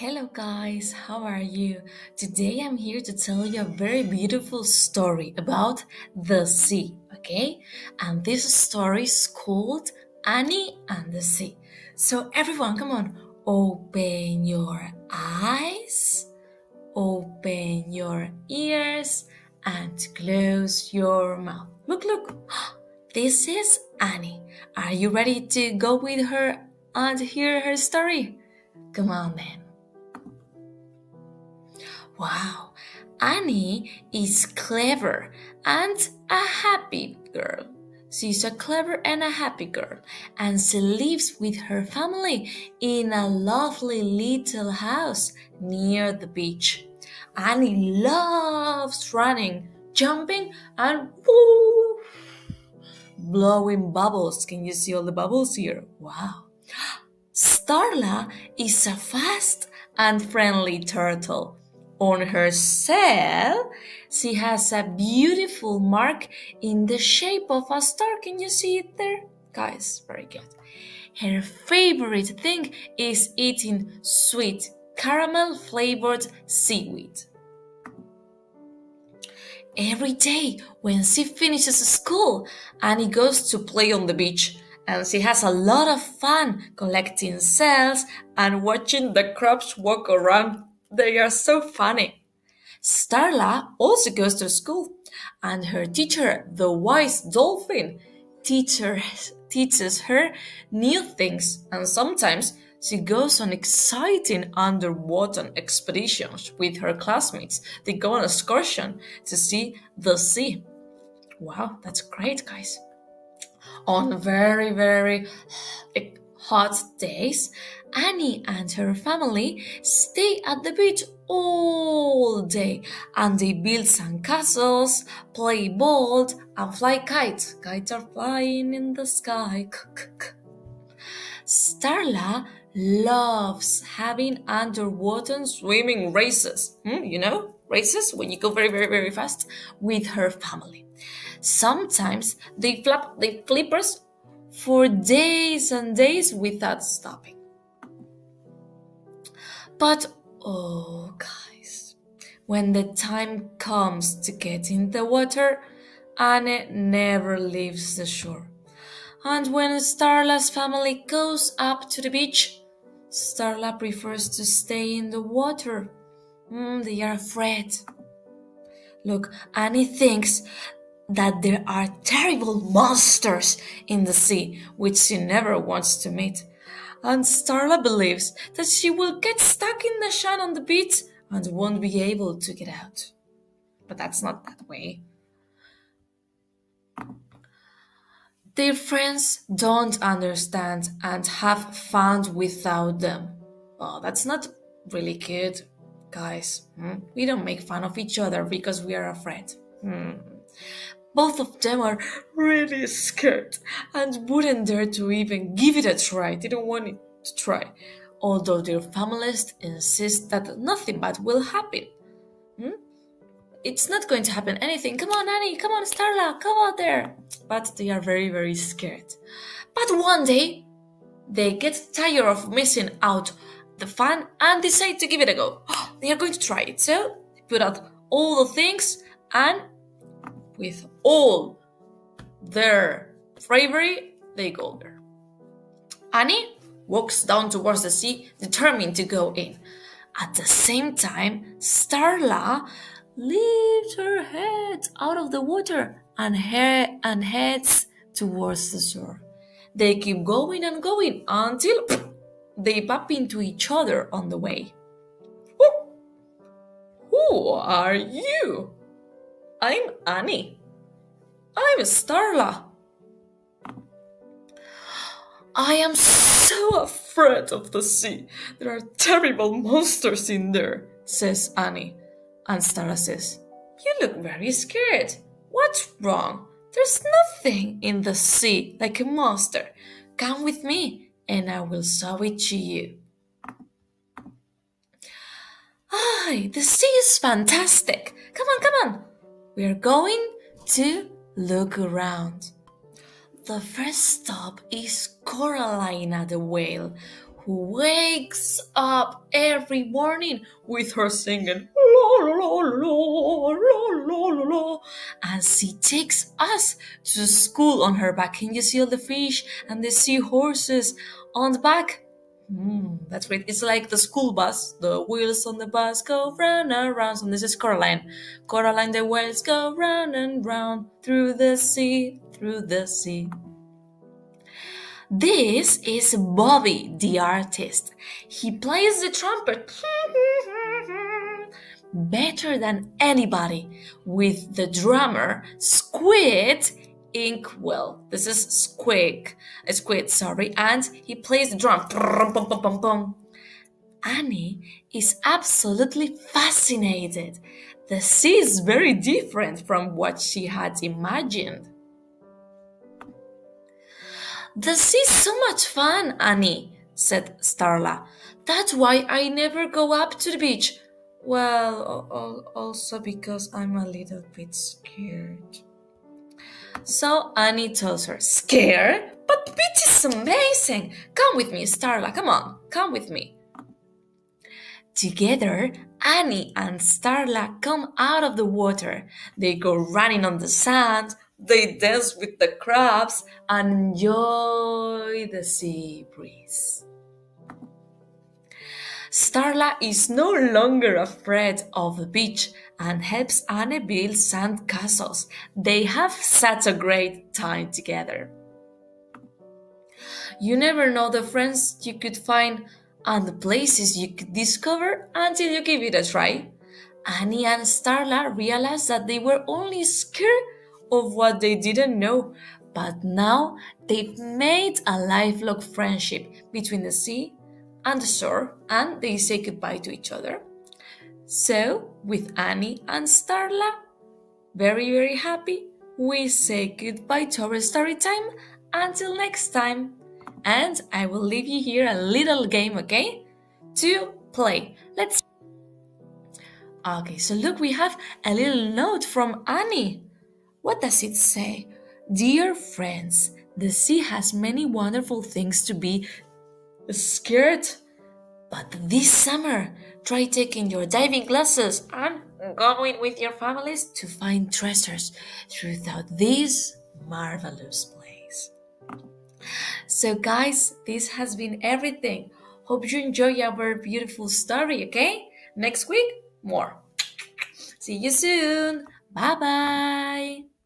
Hello, guys, how are you? Today I'm here to tell you a very beautiful story about the sea, okay? And this story is called Annie and the Sea. So, everyone, come on, open your eyes, open your ears, and close your mouth. Look, look, this is Annie. Are you ready to go with her and hear her story? Come on, then. Wow, Annie is clever and a happy girl. She's a clever and a happy girl, and she lives with her family in a lovely little house near the beach. Annie loves running, jumping, and woo, blowing bubbles. Can you see all the bubbles here? Wow. Starla is a fast and friendly turtle on her shell, she has a beautiful mark in the shape of a star. Can you see it there? Guys, very good. Her favorite thing is eating sweet caramel flavored seaweed. Every day when she finishes school, Annie goes to play on the beach and she has a lot of fun collecting shells and watching the crabs walk around they are so funny. Starla also goes to school, and her teacher, the wise dolphin, teacher, teaches her new things, and sometimes she goes on exciting underwater expeditions with her classmates. They go on excursion to see the sea. Wow, that's great, guys. On very, very hot days, Annie and her family stay at the beach all day and they build sandcastles, play ball, and fly kites. Kites are flying in the sky. Starla loves having underwater swimming races. Hmm, you know, races when you go very, very, very fast with her family. Sometimes they flap their flippers for days and days without stopping. But oh, guys, when the time comes to get in the water, Anne never leaves the shore. And when Starla's family goes up to the beach, Starla prefers to stay in the water. Mm, they are afraid. Look, Annie thinks that there are terrible monsters in the sea which she never wants to meet. And Starla believes that she will get stuck in the sand on the beach and won't be able to get out. But that's not that way. Their friends don't understand and have fun without them. Oh, that's not really good, guys. Hmm? We don't make fun of each other because we are afraid. Hmm. Both of them are really scared and wouldn't dare to even give it a try. They don't want it to try, although their families insist that nothing bad will happen. Hmm? It's not going to happen anything. Come on, Annie. Come on, Starla. Come out there. But they are very, very scared. But one day, they get tired of missing out the fun and decide to give it a go. they are going to try it. So, they put out all the things and with all their bravery, they go there. Annie walks down towards the sea, determined to go in. At the same time, Starla lifts her head out of the water and, he- and heads towards the shore. They keep going and going until they bump into each other on the way. Who, who are you? I'm Annie. I'm Starla. I am so afraid of the sea. There are terrible monsters in there, says Annie. And Starla says, You look very scared. What's wrong? There's nothing in the sea like a monster. Come with me and I will show it to you. Ay, the sea is fantastic. Come on, come on. We are going to look around. The first stop is Coralina the whale, who wakes up every morning with her singing la la la la la la la and she takes us to school on her back. Can you see all the fish and the seahorses on the back? Mm, that's great. It's like the school bus. The wheels on the bus go round and round. So this is Coraline. Coraline, the wheels go round and round through the sea, through the sea. This is Bobby, the artist. He plays the trumpet better than anybody with the drummer Squid Inkwell. This is Squig, uh, Squid, sorry, and he plays the drum. Annie is absolutely fascinated. The sea is very different from what she had imagined. The sea is so much fun, Annie, said Starla. That's why I never go up to the beach. Well, also because I'm a little bit scared. So Annie tells her, Scared? But the beach is amazing. Come with me, Starla. Come on, come with me. Together, Annie and Starla come out of the water. They go running on the sand, they dance with the crabs, and enjoy the sea breeze. Starla is no longer afraid of the beach and helps Anne build sand castles. They have such a great time together. You never know the friends you could find and the places you could discover until you give it a try. Annie and Starla realized that they were only scared of what they didn't know, but now they've made a lifelong friendship between the sea and the shore and they say goodbye to each other. So, with Annie and Starla, very, very happy, we say goodbye to our story time until next time. And I will leave you here a little game, okay? To play. Let's. Okay, so look, we have a little note from Annie. What does it say? Dear friends, the sea has many wonderful things to be scared. But this summer, try taking your diving classes and going with your families to find treasures throughout this marvelous place. So, guys, this has been everything. Hope you enjoy our beautiful story, okay? Next week, more. See you soon. Bye bye.